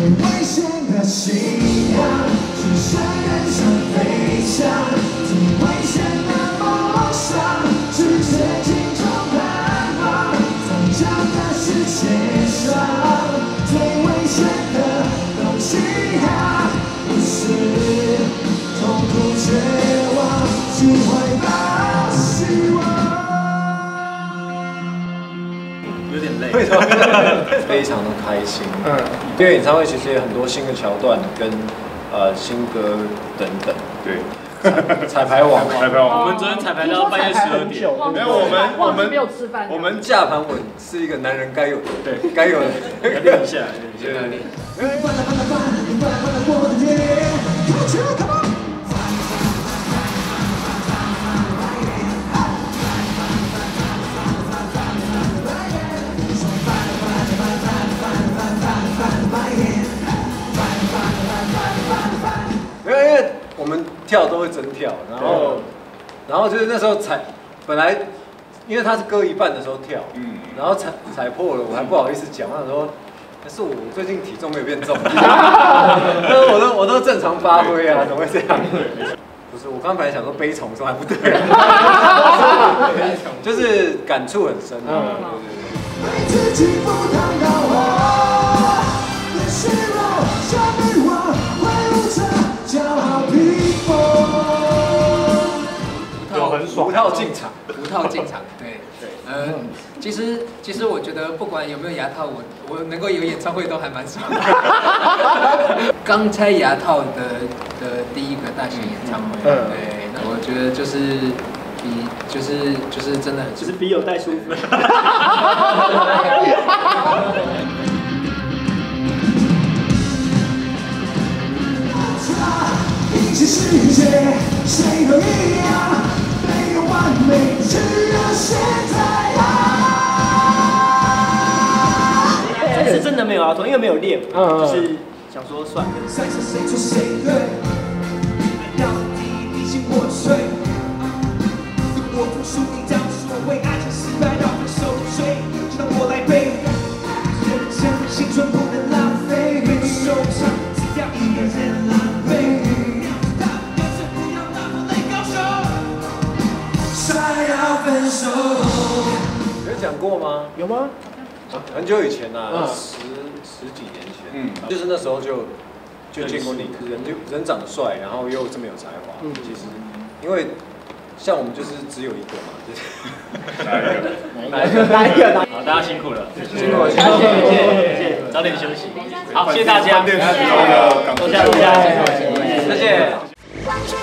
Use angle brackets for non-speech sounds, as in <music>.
最危险的信仰，只想人生飞翔，最危险的梦想，是绝境中盼望，在这个世界上，最危险的东西啊，不是痛苦绝望，是怀抱希望。有点累。<laughs> 非常的开心。嗯，因为演唱会其实也有很多新的桥段跟呃新歌等等。对，彩排网，彩排网 <laughs> 我们昨天彩排到半夜十二点，没有我们我们没有吃饭，我们架盘稳是一个男人该有的，对，该有的。<laughs> 要练一下，练一下。跳都会真跳，然后然后就是那时候踩，本来因为他是割一半的时候跳，嗯，然后踩踩破了，我还不好意思讲，我想说。可是我最近体重没有变重，但 <laughs> 是我都我都正常发挥啊，怎么会这样？不是，我刚本来想说悲从中还不对，<laughs> 就是感触很深。嗯，套进场。无套进场，对对，呃，其实其实我觉得不管有没有牙套，我我能够有演唱会都还蛮爽的。<laughs> 刚拆牙套的的第一个大型演唱会，嗯对，那我觉得就是比就是就是真的很只是比有带舒服。<laughs> <laughs> 没有牙痛，因为没有练，就是想说算了。赛车谁错谁对，爱到底你情我醉。我不输你当初我为爱情失败到分手的罪，直到我来背。人生青春不能浪费，没收场，只要一个人狼狈。他们是不要那么累高手，才要分手。有讲过吗？有吗？很久以前呐、嗯。十十几年前，嗯。就是那时候就就见过你，人就人长得帅，然后又这么有才华，嗯。其实因为像我们就是只有一个嘛，就是 <laughs> 哪一个？哪一个？哪一个？好，大家辛苦了，辛苦了，辛苦了，谢谢，早点休息。好，谢谢大家。饭店使用的港式坐下，坐下。